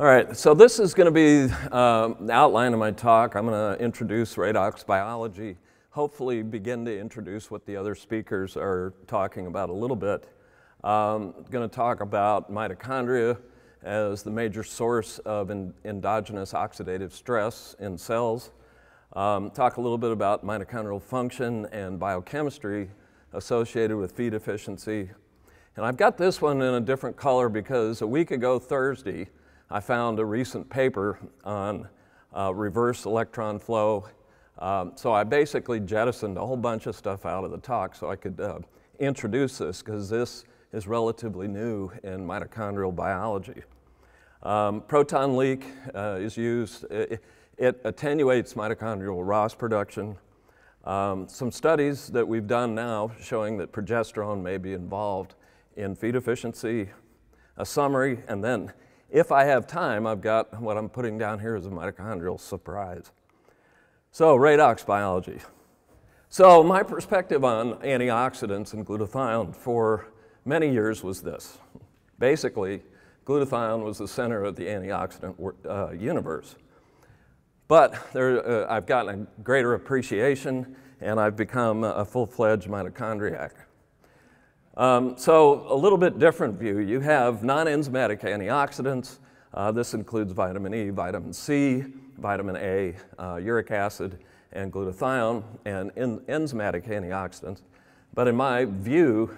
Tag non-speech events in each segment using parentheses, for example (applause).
All right, so this is going to be uh, the outline of my talk. I'm going to introduce redox biology, hopefully begin to introduce what the other speakers are talking about a little bit. I'm going to talk about mitochondria as the major source of endogenous oxidative stress in cells. Um, talk a little bit about mitochondrial function and biochemistry associated with feed efficiency. And I've got this one in a different color because a week ago Thursday, I found a recent paper on uh, reverse electron flow. Um, so I basically jettisoned a whole bunch of stuff out of the talk so I could uh, introduce this because this is relatively new in mitochondrial biology. Um, proton leak uh, is used, it, it, attenuates mitochondrial ROS production. Um, some studies that we've done now showing that progesterone may be involved in feed efficiency, a summary, and then if I have time, I've got what I'm putting down here as a mitochondrial surprise. So, redox biology. So, my perspective on antioxidants and glutathione for many years was this. Basically, glutathione was the center of the antioxidant uh, universe. But there, uh, I've gotten a greater appreciation and I've become a full fledged mitochondriac. Um, so, a little bit different view. You have non enzymatic antioxidants. Uh, this includes vitamin E, vitamin C, vitamin A, uh, uric acid, and glutathione, and en enzymatic antioxidants. But in my view,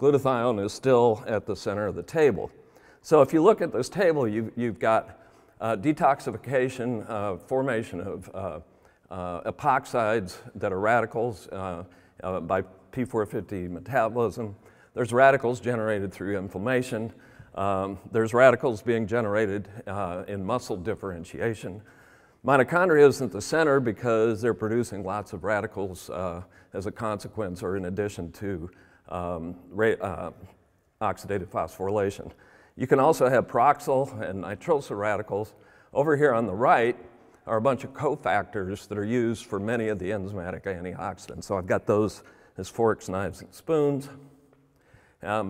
glutathione is still at the center of the table. So, if you look at this table, you've, you've got uh, detoxification, uh, formation of uh, uh, epoxides that are radicals by P450 metabolism. There's radicals generated through inflammation. Um, there's radicals being generated uh, in muscle differentiation. Mitochondria isn't the center because they're producing lots of radicals uh, as a consequence or in addition to um, uh, oxidative phosphorylation. You can also have peroxyl and nitrosyl radicals. Over here on the right are a bunch of cofactors that are used for many of the enzymatic antioxidants. So I've got those as forks, knives, and spoons. Uh,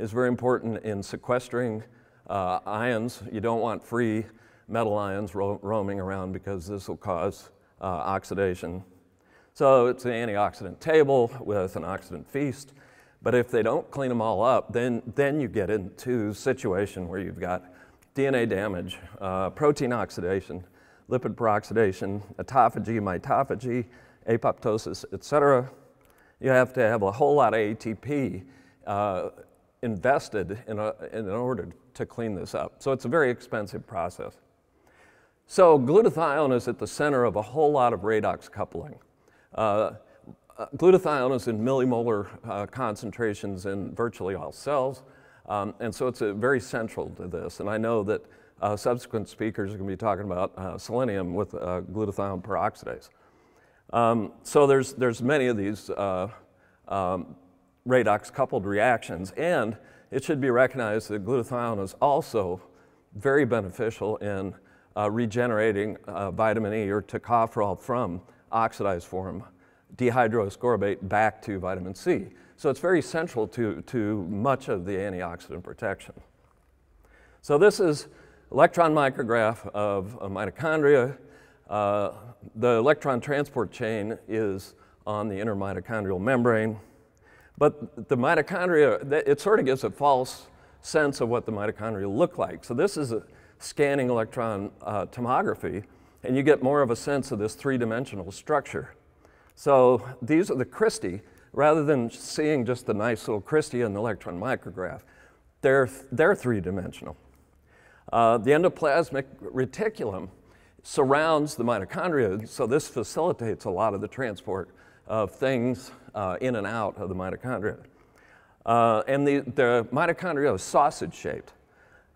is very important in sequestering uh, ions. You don't want free metal ions ro roaming around because this will cause uh, oxidation. So it's an antioxidant table with an oxidant feast. But if they don't clean them all up, then, then you get into a situation where you've got DNA damage, uh, protein oxidation, lipid peroxidation, autophagy, mitophagy, apoptosis, et cetera you have to have a whole lot of ATP uh, invested in, a, in order to clean this up. So it's a very expensive process. So glutathione is at the center of a whole lot of redox coupling. Uh, uh, glutathione is in millimolar uh, concentrations in virtually all cells, um, and so it's very central to this. And I know that uh, subsequent speakers are going to be talking about uh, selenium with uh, glutathione peroxidase. Um, so there's, there's many of these uh, um, redox coupled reactions, and it should be recognized that glutathione is also very beneficial in uh, regenerating uh, vitamin E or tocopherol from oxidized form dehydroascorbate back to vitamin C. So it's very central to, to much of the antioxidant protection. So this is electron micrograph of mitochondria. Uh, the electron transport chain is on the inner mitochondrial membrane. But the mitochondria, it sort of gives a false sense of what the mitochondria look like. So this is a scanning electron uh, tomography, and you get more of a sense of this three-dimensional structure. So these are the cristae, rather than seeing just the nice little cristae in the electron micrograph, they're, they're three-dimensional. Uh, the endoplasmic reticulum surrounds the mitochondria, so this facilitates a lot of the transport of things uh, in and out of the mitochondria. Uh, and the, the mitochondria is sausage shaped,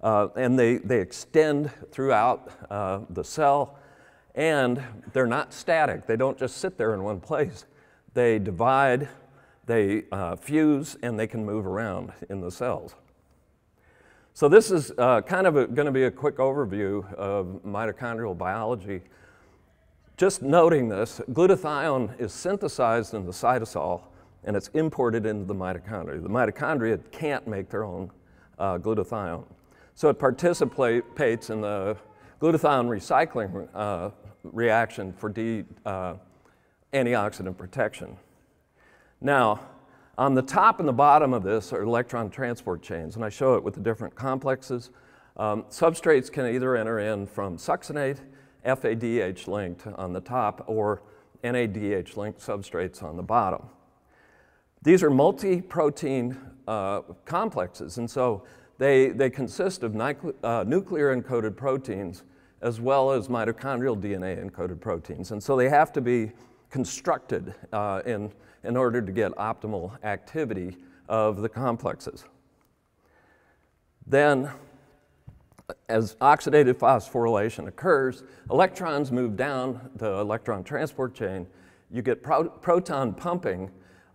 uh, and they, they extend throughout uh, the cell, and they're not static. They don't just sit there in one place. They divide, they uh, fuse, and they can move around in the cells. So this is uh, kind of going to be a quick overview of mitochondrial biology. Just noting this, glutathione is synthesized in the cytosol and it's imported into the mitochondria. The mitochondria can't make their own uh, glutathione. So it participates in the glutathione recycling uh, reaction for de, uh, antioxidant protection. Now, on the top and the bottom of this are electron transport chains, and I show it with the different complexes. Um, substrates can either enter in from succinate, FADH linked on the top, or NADH linked substrates on the bottom. These are multi protein uh, complexes, and so they, they consist of uh, nuclear encoded proteins as well as mitochondrial DNA encoded proteins. And so they have to be constructed uh, in, in order to get optimal activity of the complexes. Then, as oxidative phosphorylation occurs, electrons move down the electron transport chain. You get pro proton pumping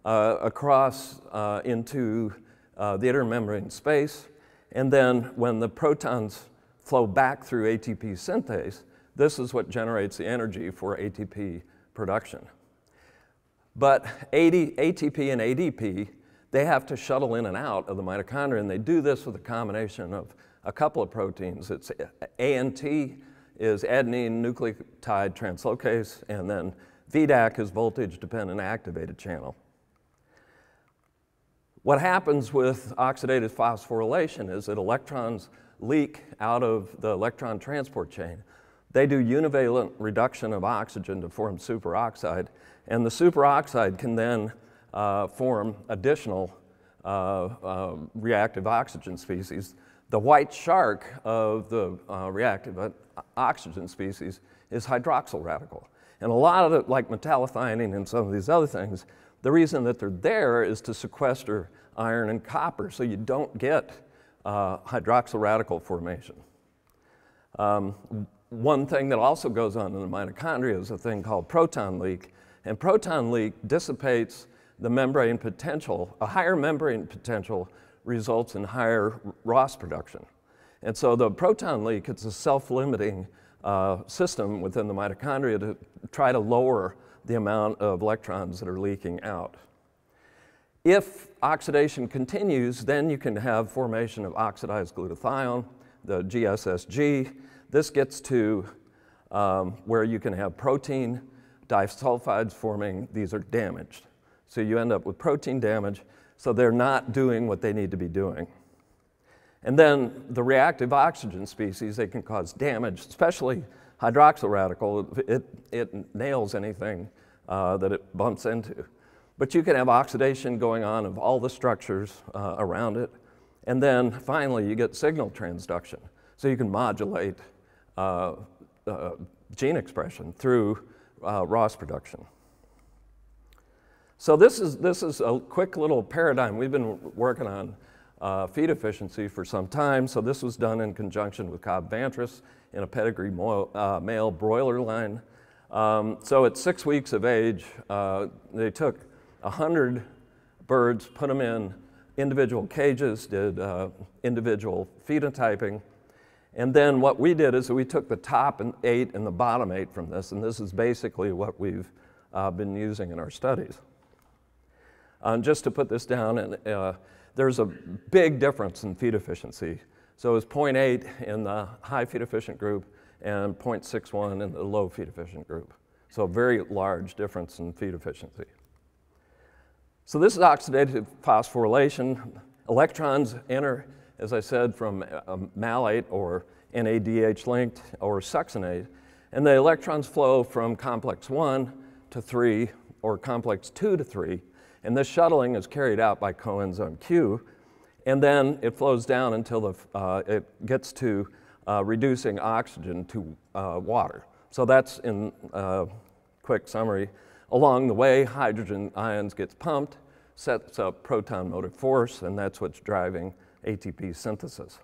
uh, across uh, into uh, the intermembrane space. And then when the protons flow back through ATP synthase, this is what generates the energy for ATP production. But AD, ATP and ADP, they have to shuttle in and out of the mitochondria, and they do this with a combination of a couple of proteins. It's ANT is adenine nucleotide translocase, and then VDAC is voltage dependent activated channel. What happens with oxidative phosphorylation is that electrons leak out of the electron transport chain. They do univalent reduction of oxygen to form superoxide, and the superoxide can then uh, form additional uh, uh, reactive oxygen species. The white shark of the uh, reactive uh, oxygen species is hydroxyl radical. And a lot of it, like metallothionein and some of these other things, the reason that they're there is to sequester iron and copper so you don't get uh, hydroxyl radical formation. Um, one thing that also goes on in the mitochondria is a thing called proton leak. And proton leak dissipates the membrane potential. A higher membrane potential results in higher ROS production. And so the proton leak, it's a self-limiting uh, system within the mitochondria to try to lower the amount of electrons that are leaking out. If oxidation continues, then you can have formation of oxidized glutathione, the GSSG. This gets to um, where you can have protein disulfides forming, these are damaged. So you end up with protein damage, so they're not doing what they need to be doing. And then the reactive oxygen species, they can cause damage, especially hydroxyl radical. It, it nails anything uh, that it bumps into. But you can have oxidation going on of all the structures uh, around it. And then finally, you get signal transduction. So you can modulate gene expression through uh, ROS production. So this is, this is a quick little paradigm. We've been working on uh, feed efficiency for some time. So this was done in conjunction with Cobb Vantress in a pedigree uh, male broiler line. Um, so at six weeks of age, they took 100 birds, put them in individual cages, did uh, individual phenotyping. And then what we did is we took the top eight and the bottom eight from this, and this is basically what we've uh, been using in our studies. Um, just to put this down, and, uh, there's a big difference in feed efficiency. So it was 0.8 in the high feed efficient group and 0.61 in the low feed efficient group. So a very large difference in feed efficiency. So this is oxidative phosphorylation. Electrons enter, as I said, from malate or NADH linked or succinate, and the electrons flow from complex 1 to 3 or complex 2 to 3, and this shuttling is carried out by coenzyme Q, and then it flows down until the, uh, it gets to uh, reducing oxygen to uh, water. So that's in uh, quick summary Along the way, hydrogen ions gets pumped, sets up proton motive force, and that's what's driving ATP synthesis.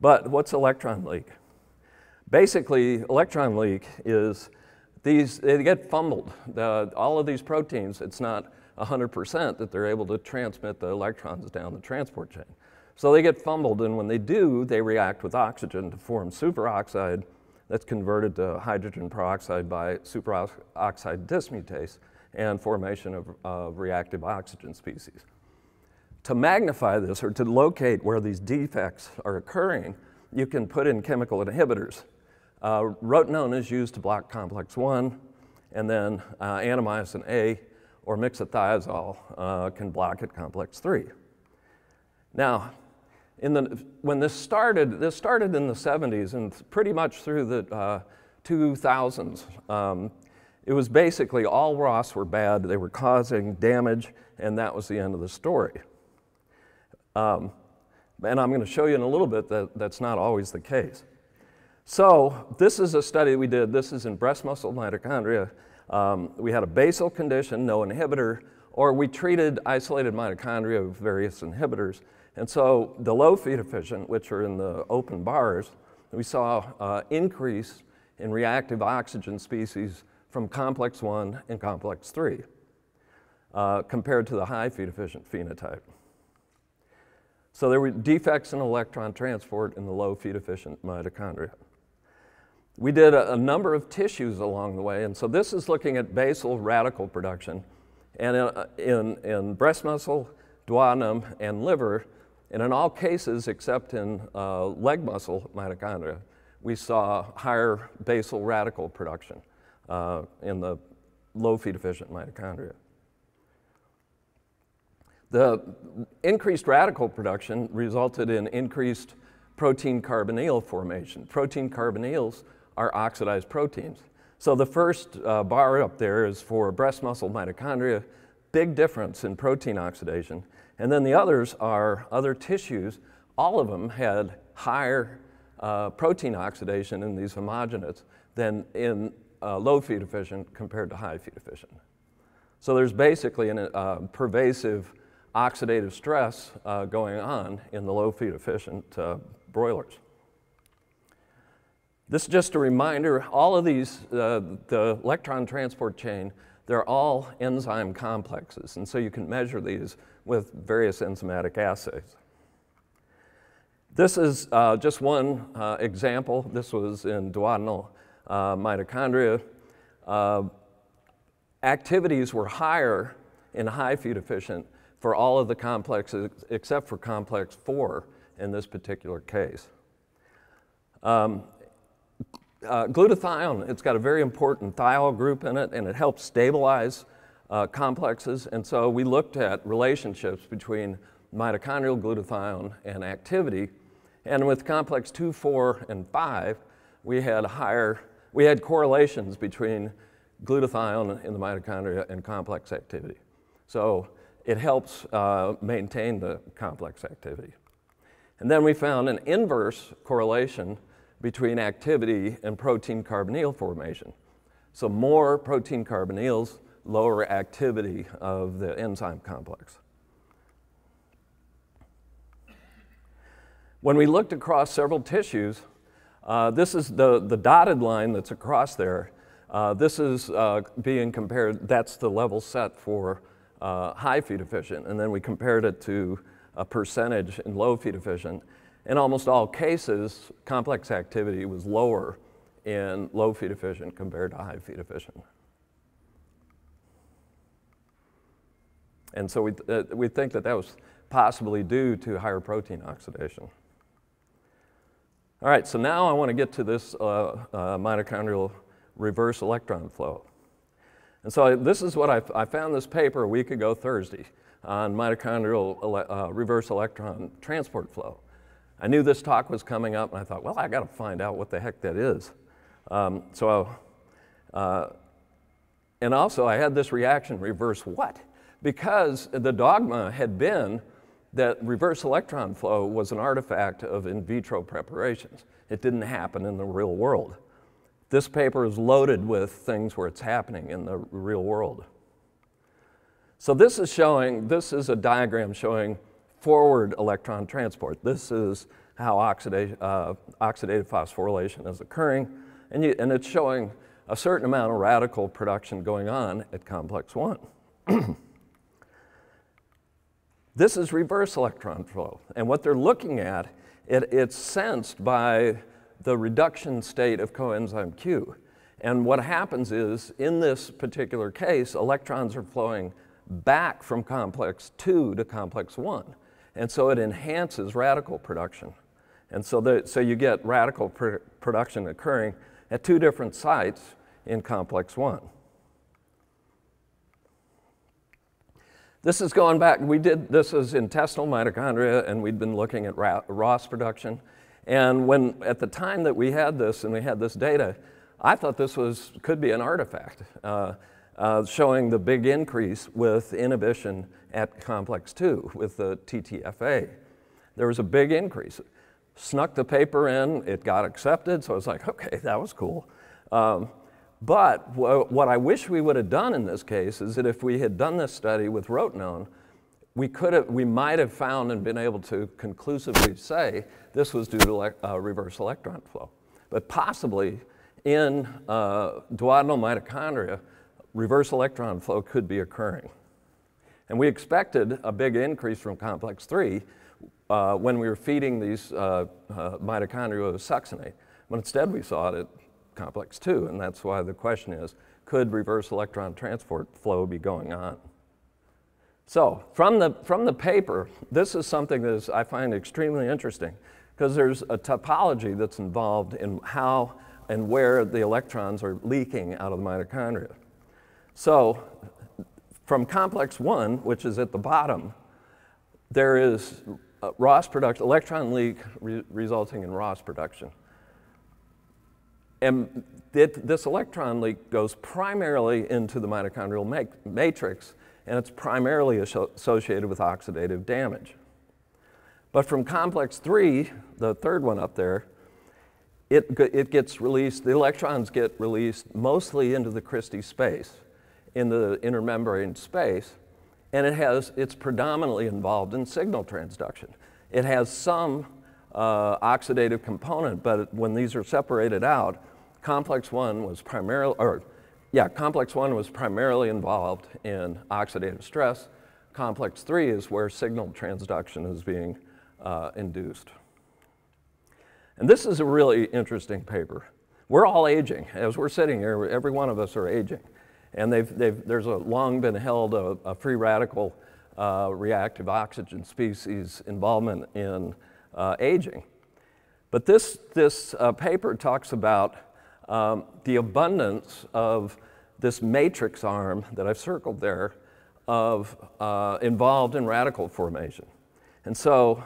But what's electron leak? Basically, electron leak is these, they get fumbled. The, all of these proteins, it's not 100% that they're able to transmit the electrons down the transport chain. So they get fumbled, and when they do, they react with oxygen to form superoxide that's converted to hydrogen peroxide by superoxide dismutase and formation of, of reactive oxygen species. To magnify this or to locate where these defects are occurring, you can put in chemical inhibitors. Uh, rotenone is used to block complex 1, and then uh, antimycin A or myxothiazol uh, can block at complex 3. Now, in the, when this started, this started in the 70s and pretty much through the uh, 2000s. Um, it was basically all ROS were bad, they were causing damage, and that was the end of the story. Um, and I'm going to show you in a little bit that that's not always the case. So this is a study we did. This is in breast muscle mitochondria. Um, we had a basal condition, no inhibitor, or we treated isolated mitochondria with various inhibitors. And so the low feed efficient, which are in the open bars, we saw uh, increase in reactive oxygen species from complex 1 and complex 3 uh, compared to the high feed efficient phenotype. So there were defects in electron transport in the low feed efficient mitochondria. We did a, a, number of tissues along the way, and so this is looking at basal radical production. And in, uh, in, in breast muscle, duodenum, and liver, and in all cases except in uh, leg muscle mitochondria, we saw higher basal radical production uh, in the low feed efficient mitochondria. The increased radical production resulted in increased protein carbonyl formation. Protein carbonyls are oxidized proteins. So the first uh, bar up there is for breast muscle mitochondria, big difference in protein oxidation. And then the others are other tissues. All of them had higher uh, protein oxidation in these homogenates than in uh, low feed efficient compared to high feed efficient. So there's basically a uh, pervasive oxidative stress uh, going on in the low feed efficient uh, broilers. This is just a reminder, all of these, uh, the electron transport chain, they're all enzyme complexes, and so you can measure these with various enzymatic assays. This is uh, just one uh, example. This was in duodenal uh, mitochondria. activities were higher in high feed efficient for all of the complexes except for complex 4 in this particular case. Um, uh, glutathione, it's got a very important thiol group in it and it helps stabilize uh, complexes. And so we looked at relationships between mitochondrial glutathione and activity. And with complex 2, 4, and 5, we had higher, we had correlations between glutathione in the mitochondria and complex activity. So it helps uh, maintain the complex activity. And then we found an inverse correlation between activity and protein carbonyl formation. So more protein carbonyls, lower activity of the enzyme complex. When we looked across several tissues, uh, this is the, the dotted line that's across there. Uh, this is uh, being compared, that's the level set for uh, high feed efficient, and then we compared it to a percentage in low feed efficient. In almost all cases, complex activity was lower in low feed efficient compared to high feed efficient. And so we, uh, we think that that was possibly due to higher protein oxidation. All right, so now I want to get to this uh, uh, mitochondrial reverse electron flow. And so I, this is what I, I, found this paper a week ago Thursday on mitochondrial ele uh, reverse electron transport flow. I knew this talk was coming up, and I thought, well, I got to find out what the heck that is. Um, so, uh, and also I had this reaction, reverse what? Because the dogma had been that reverse electron flow was an artifact of in vitro preparations. It didn't happen in the real world. This paper is loaded with things where it's happening in the real world. So this is showing, this is a diagram showing forward electron transport. This is how oxidative, uh, oxidative phosphorylation is occurring, and, you, and it's showing a certain amount of radical production going on at complex 1. (clears throat) this is reverse electron flow, and what they're looking at, it, it's sensed by the reduction state of coenzyme Q. And what happens is, in this particular case, electrons are flowing back from complex 2 to complex 1. And so it enhances radical production. And so, the, so you get radical pr production occurring at two different sites in complex 1. This is going back, we did, this is intestinal mitochondria, and we'd been looking at ROS production. And when, at the time that we had this and we had this data, I thought this was, could be an artifact, uh, uh, showing the big increase with inhibition at complex 2 with the TTFA. There was a big increase. Snuck the paper in, it got accepted, so I was like, okay, that was cool. Um, but what I wish we would have done in this case is that if we had done this study with rotenone, we could have, we might have found and been able to conclusively say this was due to uh, reverse electron flow. But possibly in uh, duodenal mitochondria, reverse electron flow could be occurring. And we expected a big increase from complex 3 uh, when we were feeding these uh, uh, mitochondria with succinate. But instead we saw it at complex 2, and that's why the question is, could reverse electron transport flow be going on? So from the, from the paper, this is something that is, I find extremely interesting because there's a topology that's involved in how and where the electrons are leaking out of the mitochondria. So from complex 1, which is at the bottom, there is ROS production, electron leak re resulting in ROS production. And it, this electron leak goes primarily into the mitochondrial ma matrix, and it's primarily associated with oxidative damage. But from complex 3, the third one up there, it, it gets released, the electrons get released mostly into the cristae space, in the intermembrane space, and it has, it's predominantly involved in signal transduction. It has some uh, oxidative component, but when these are separated out, complex one was primarily, or yeah, complex one was primarily involved in oxidative stress. Complex three is where signal transduction is being uh, induced. And this is a really interesting paper. We're all aging. As we're sitting here, every one of us are aging. And they've, they've, there's a long been held a, a free radical uh, reactive oxygen species involvement in uh, aging. But this, this uh, paper talks about um, the abundance of this matrix arm that I've circled there of uh, involved in radical formation. And so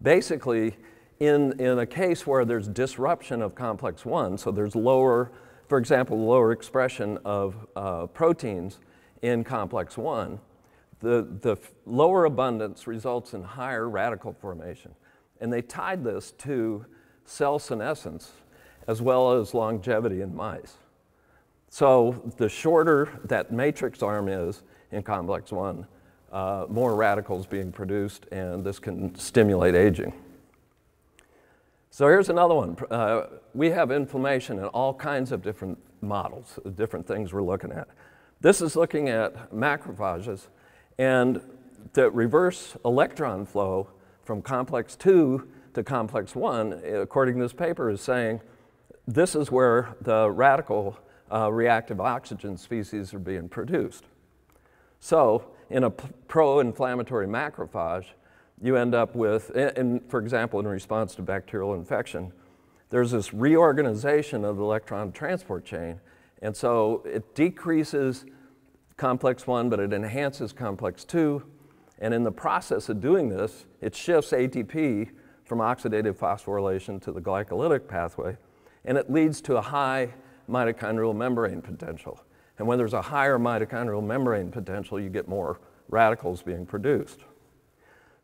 basically, in, in a case where there's disruption of complex 1, so there's lower, for example, lower expression of uh, proteins in complex 1, the, the lower abundance results in higher radical formation. And they tied this to cell senescence as well as longevity in mice. So the shorter that matrix arm is in complex 1, uh, more radicals being produced, and this can stimulate aging. So here's another one. Uh, we have inflammation in all kinds of different models, different things we're looking at. This is looking at macrophages, and the reverse electron flow from complex 2 to complex 1, according to this paper, is saying this is where the radical uh, reactive oxygen species are being produced. So in a pro-inflammatory macrophage, you end up with, and for example, in response to bacterial infection, there's this reorganization of the electron transport chain. And so it decreases complex 1, but it enhances complex 2. And in the process of doing this, it shifts ATP from oxidative phosphorylation to the glycolytic pathway, and it leads to a high mitochondrial membrane potential. And when there's a higher mitochondrial membrane potential, you get more radicals being produced.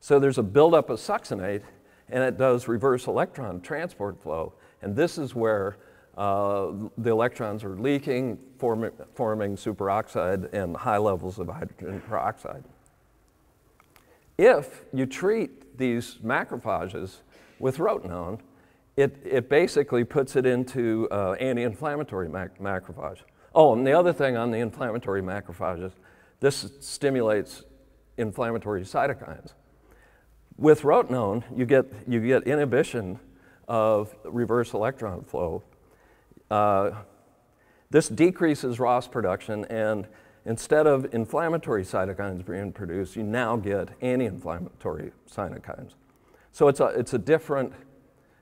So there's a buildup of succinate, and it does reverse electron transport flow. And this is where uh, the electrons are leaking, form, forming superoxide and high levels of hydrogen peroxide. If you treat these macrophages with rotenone, it, it basically puts it into uh, anti-inflammatory mac macrophage. Oh, and the other thing on the inflammatory macrophages, this stimulates inflammatory cytokines. With rotenone, you get, you get inhibition of reverse electron flow. Uh, this decreases ROS production and instead of inflammatory cytokines being produced, you now get anti-inflammatory cytokines. So it's a, it's a different,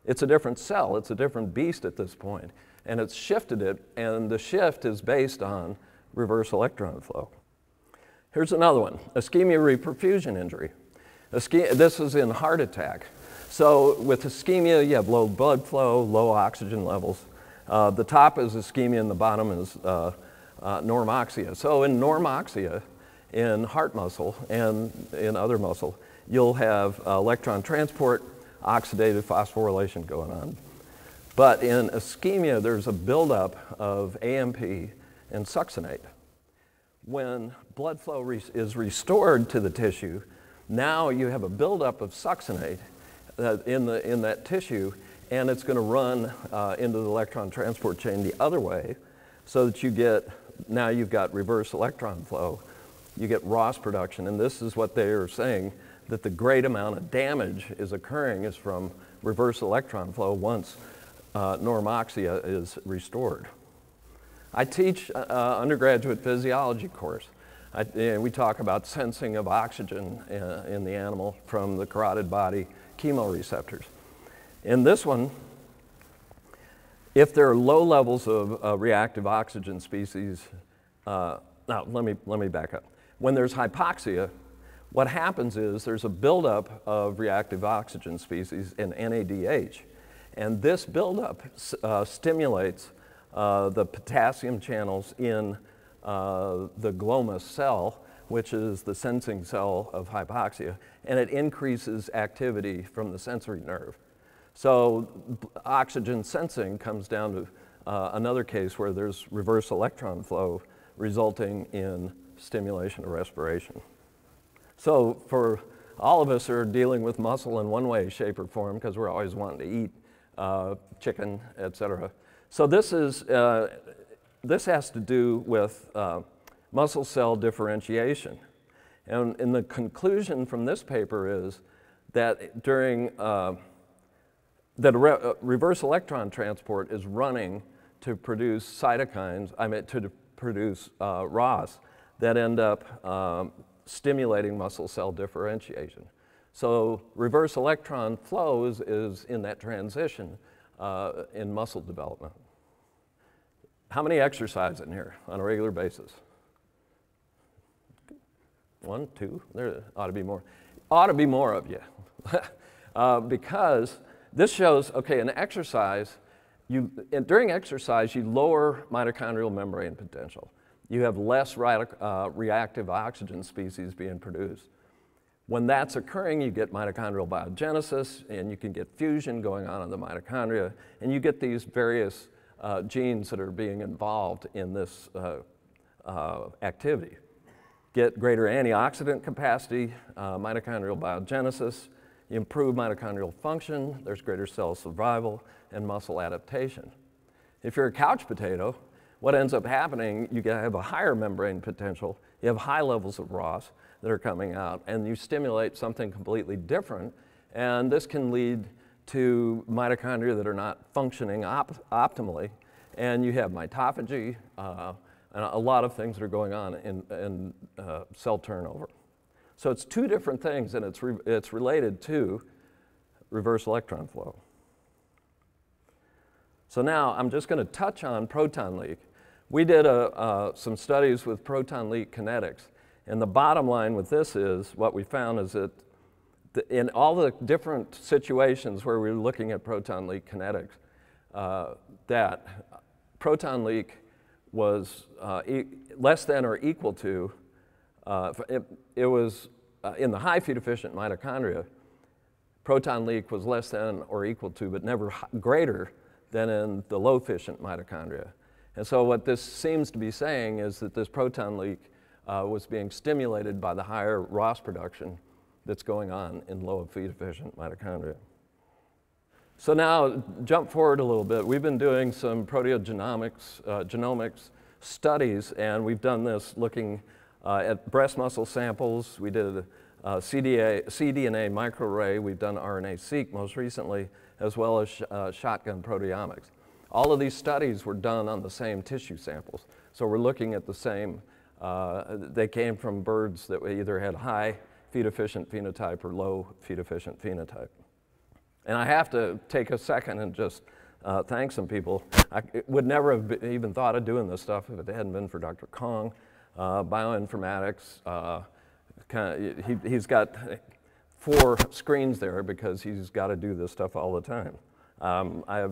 it's a different cell, it's a different beast at this point, and it's shifted it, and the shift is based on reverse electron flow. Here's another one, ischemia reperfusion injury. This is in heart attack. So with ischemia, you have low blood flow, low oxygen levels. Uh, the top is ischemia and the bottom is uh, uh, normoxia. So in normoxia, in heart muscle and in other muscle, you'll have electron transport, oxidative phosphorylation going on. But in ischemia, there's a buildup of AMP and succinate. When blood flow re is restored to the tissue, now you have a buildup of succinate uh, in, the, in that tissue, and it's going to run uh, into the electron transport chain the other way so that you get now you've got reverse electron flow. You get ROS production, and this is what they are saying, that the great amount of damage is occurring is from reverse electron flow once uh, normoxia is restored. I teach uh, undergraduate physiology course. I, and we talk about sensing of oxygen uh, in the animal from the carotid body chemoreceptors. In this one, if there are low levels of uh, reactive oxygen species, uh, now let me, let me back up. When there's hypoxia, what happens is there's a buildup of reactive oxygen species in NADH. And this buildup uh, stimulates uh, the potassium channels in uh, the glomus cell, which is the sensing cell of hypoxia, and it increases activity from the sensory nerve. So oxygen sensing comes down to uh, another case where there's reverse electron flow resulting in stimulation of respiration. So for all of us who are dealing with muscle in one way, shape, or form, because we're always wanting to eat uh, chicken, et cetera. So this, is, uh, this has to do with uh, muscle cell differentiation. And, and the conclusion from this paper is that during uh, that re uh, reverse electron transport is running to produce cytokines, I mean, to produce uh, ROS that end up um, stimulating muscle cell differentiation. So reverse electron flow is, in that transition uh, in muscle development. How many exercise in here on a regular basis? One, two, there ought to be more. Ought to be more of you. (laughs) uh, because this shows, okay, in exercise, you, during exercise, you lower mitochondrial membrane potential. You have less uh, reactive oxygen species being produced. When that's occurring, you get mitochondrial biogenesis, and you can get fusion going on in the mitochondria, and you get these various uh, genes that are being involved in this uh, uh, activity. Get greater antioxidant capacity, uh, mitochondrial biogenesis, improve mitochondrial function, there's greater cell survival, and muscle adaptation. If you're a couch potato, what ends up happening, you have a higher membrane potential, you have high levels of ROS that are coming out, and you stimulate something completely different, and this can lead to mitochondria that are not functioning op optimally, and you have mitophagy, uh, and a lot of things that are going on in, in uh, cell turnover. So it's two different things, and it's, re it's related to reverse electron flow. So now I'm just going to touch on proton leak. We did a, uh, some studies with proton leak kinetics, and the bottom line with this is what we found is that in all the different situations where we were looking at proton leak kinetics, uh, that proton leak was uh, e less than or equal to uh, it, it, was uh, in the high feed efficient mitochondria, proton leak was less than or equal to, but never greater than in the low efficient mitochondria. And so what this seems to be saying is that this proton leak uh, was being stimulated by the higher ROS production that's going on in low feed efficient mitochondria. So now jump forward a little bit. We've been doing some proteogenomics, uh, genomics studies, and we've done this looking uh, at breast muscle samples, we did a, a CDA, cDNA microarray. We've done RNA-seq most recently, as well as sh uh, shotgun proteomics. All of these studies were done on the same tissue samples. So we're looking at the same Uh, they came from birds that either had high feed efficient phenotype or low feed efficient phenotype. And I have to take a second and just uh, thank some people. I would never have even thought of doing this stuff if it hadn't been for Dr. Kong, uh, bioinformatics. Uh, kind of, he, he's got four screens there because he's got to do this stuff all the time. Um, I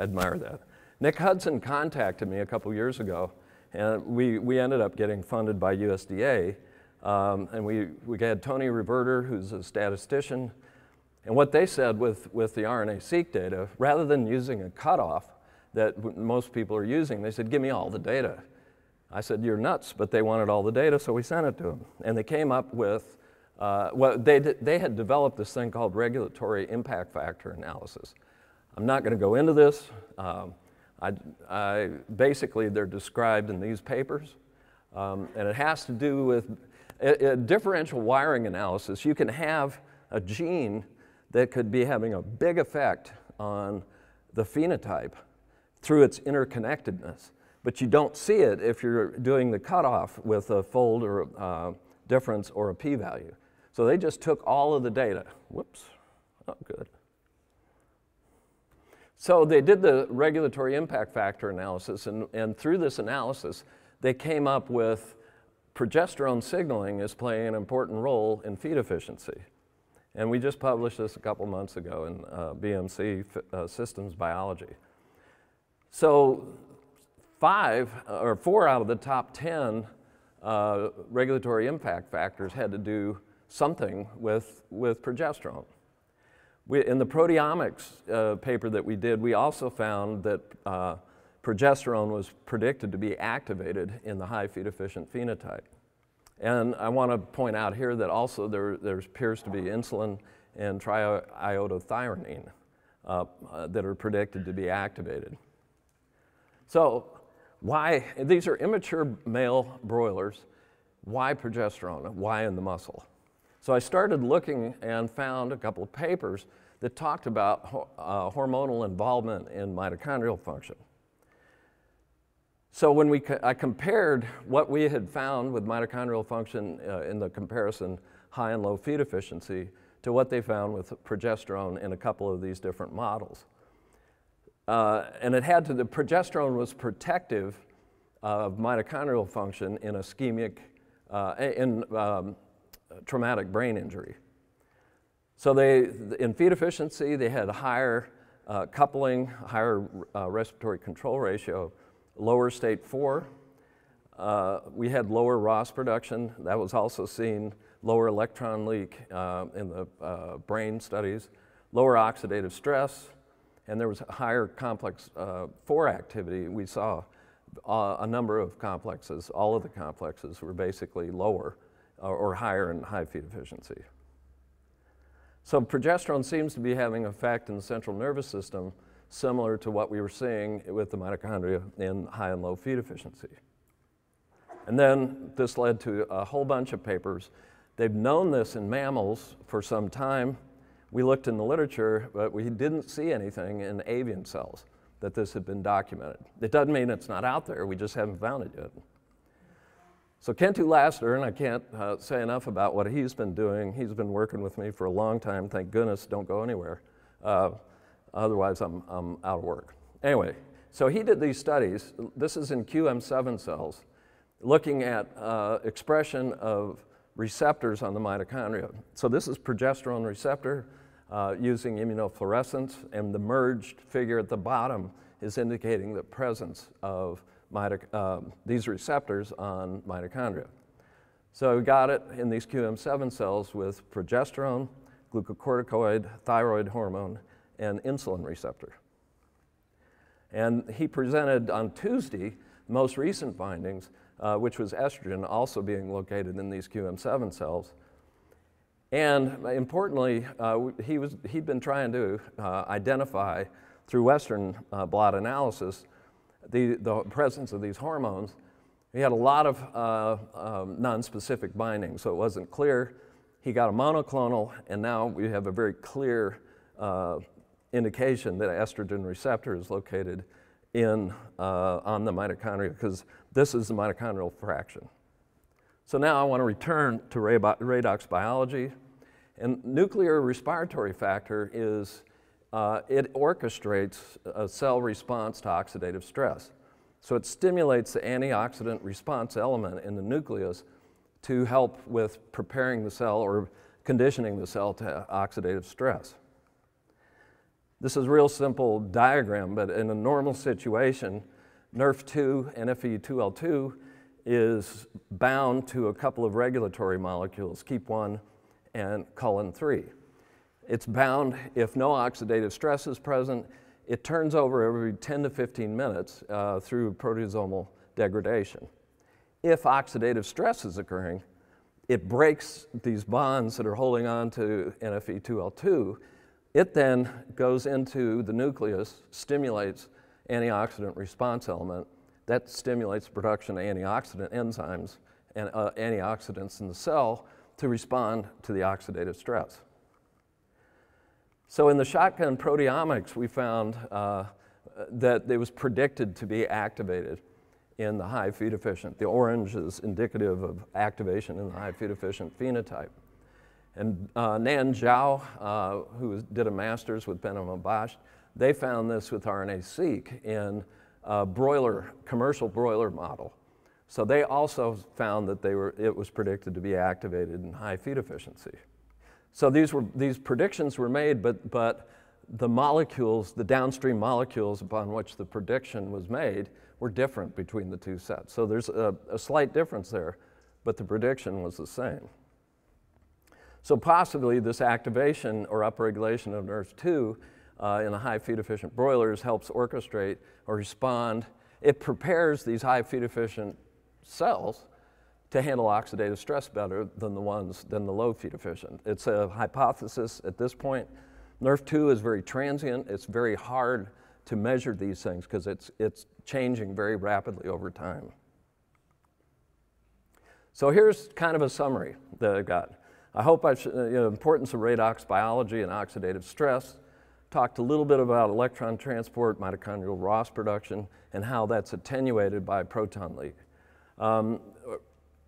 admire that. Nick Hudson contacted me a couple years ago, and we, we ended up getting funded by USDA. Um, and we, we had Tony Reverter, who's a statistician, and what they said with, with the RNA-seq data, rather than using a cutoff that most people are using, they said, give me all the data. I said, you're nuts, but they wanted all the data, so we sent it to them. And they came up with, uh, well, they, they had developed this thing called regulatory impact factor analysis. I'm not going to go into this. Um, I, I, basically, they're described in these papers, um, and it has to do with a, a differential wiring analysis. You can have a gene that could be having a big effect on the phenotype through its interconnectedness. But you don't see it if you're doing the cutoff with a fold or uh, difference or a p-value. So they just took all of the data. Whoops, oh good. So they did the regulatory impact factor analysis, and, and through this analysis, they came up with progesterone signaling is playing an important role in feed efficiency. And we just published this a couple months ago in uh, BMC uh, Systems Biology. So five uh, or four out of the top 10 uh, regulatory impact factors had to do something with, with progesterone. We, in the proteomics uh, paper that we did, we also found that uh, progesterone was predicted to be activated in the high feed efficient phenotype. And I want to point out here that also there, appears to be insulin and triiodothyronine uh, uh, that are predicted to be activated. So why, these are immature male broilers. Why progesterone? Why in the muscle? So I started looking and found a couple of papers that talked about uh, hormonal involvement in mitochondrial function. So when we co I compared what we had found with mitochondrial function uh, in the comparison high and low feed efficiency to what they found with progesterone in a couple of these different models. Uh, and it had to, the progesterone was protective of mitochondrial function in ischemic, uh, in um, traumatic brain injury. So they, in feed efficiency, they had higher uh, coupling, higher uh, respiratory control ratio, lower state four. Uh, we had lower ROS production. That was also seen, lower electron leak uh, in the uh, brain studies, lower oxidative stress, and there was higher complex uh, 4 activity. We saw a number of complexes, all of the complexes were basically lower or higher in high feed efficiency. So progesterone seems to be having an effect in the central nervous system similar to what we were seeing with the mitochondria in high and low feed efficiency. And then this led to a whole bunch of papers. They've known this in mammals for some time. We looked in the literature, but we didn't see anything in avian cells that this had been documented. It doesn't mean it's not out there, we just haven't found it yet. So Kentu Lassiter, and I can't uh, say enough about what he's been doing. He's been working with me for a long time. Thank goodness, don't go anywhere. Uh, Otherwise, I'm, I'm out of work. Anyway, so he did these studies. This is in QM7 cells, looking at uh, expression of receptors on the mitochondria. So this is progesterone receptor uh, using immunofluorescence, and the merged figure at the bottom is indicating the presence of uh, these receptors on mitochondria. So we got it in these QM7 cells with progesterone, glucocorticoid, thyroid hormone, and insulin receptor. And he presented on Tuesday most recent findings, uh, which was estrogen also being located in these QM7 cells. And importantly, uh, he was, he'd been trying to uh, identify through Western uh, blot analysis the, the presence of these hormones. He had a lot of uh, um, non-specific binding, so it wasn't clear. He got a monoclonal, and now we have a very clear uh, indication that estrogen receptor is located in, uh, on the mitochondria because this is the mitochondrial fraction. So now I want to return to redox biology. And nuclear respiratory factor is, uh, it orchestrates a cell response to oxidative stress. So it stimulates the antioxidant response element in the nucleus to help with preparing the cell or conditioning the cell to oxidative stress. This is a real simple diagram, but in a normal situation, NRF2, NFE2L2 is bound to a couple of regulatory molecules, KEAP1 and CUL3. It's bound if no oxidative stress is present. It turns over every 10 to 15 minutes uh, through proteasomal degradation. If oxidative stress is occurring, it breaks these bonds that are holding on to NFE2L2. It then goes into the nucleus, stimulates antioxidant response element, that stimulates production of antioxidant enzymes and uh, antioxidants in the cell to respond to the oxidative stress. So in the shotgun proteomics, we found uh, that it was predicted to be activated in the high feed efficient. The orange is indicative of activation in the high feed efficient phenotype. And uh, Nan Zhou, uh, who did a master's with Behnam Abasht, they found this with RNA-seq in a broiler, commercial broiler model. So they also found that they were, it was predicted to be activated in high feed efficiency. So these, were, these predictions were made, but, but the molecules, the downstream molecules upon which the prediction was made were different between the two sets. So there's a, a slight difference there, but the prediction was the same. So possibly this activation or upregulation of NRF2 uh, in the high feed efficient broilers helps orchestrate or respond. It prepares these high feed efficient cells to handle oxidative stress better than the ones than the low feed efficient. It's a hypothesis at this point. NRF2 is very transient. It's very hard to measure these things because it's, it's changing very rapidly over time. So here's kind of a summary that I've got. I hope I've, you know, importance of redox biology and oxidative stress, talked a little bit about electron transport, mitochondrial ROS production, and how that's attenuated by proton leak. Um,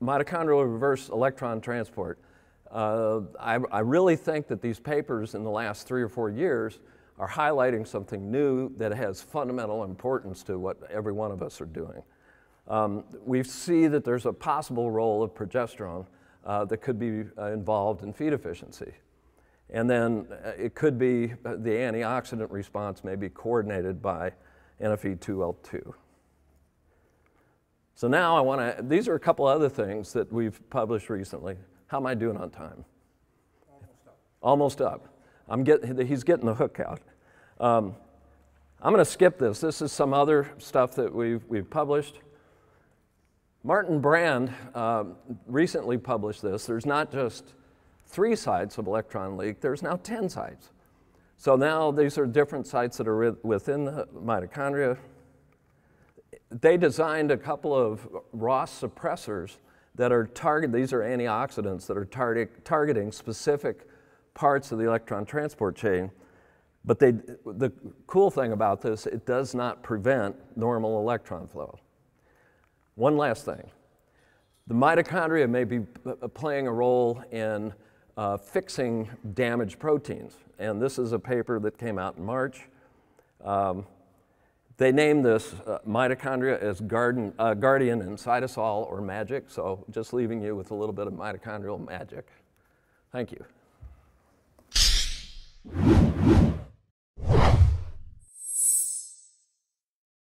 mitochondrial reverse electron transport. Uh, I, I, really think that these papers in the last three or four years are highlighting something new that has fundamental importance to what every one of us are doing. Um, we see that there's a possible role of progesterone uh, that could be uh, involved in feed efficiency. And then uh, it could be uh, the antioxidant response may be coordinated by NFE2L2. So now I want to, these are a couple other things that we've published recently. How am I doing on time? Almost up. Almost up. I'm get, he's getting the hook out. Um, I'm going to skip this. This is some other stuff that we've, we've published. Martin Brand uh, recently published this. There's not just three sites of electron leak, there's now 10 sites. So now these are different sites that are within the mitochondria. They designed a couple of ROS suppressors that are target, these are antioxidants that are target, targeting specific parts of the electron transport chain. But they, the cool thing about this, it does not prevent normal electron flow. One last thing. The mitochondria may be playing a role in uh, fixing damaged proteins. And this is a paper that came out in March. Um, they name this uh, mitochondria as garden, uh, guardian and cytosol or magic, so just leaving you with a little bit of mitochondrial magic. Thank you.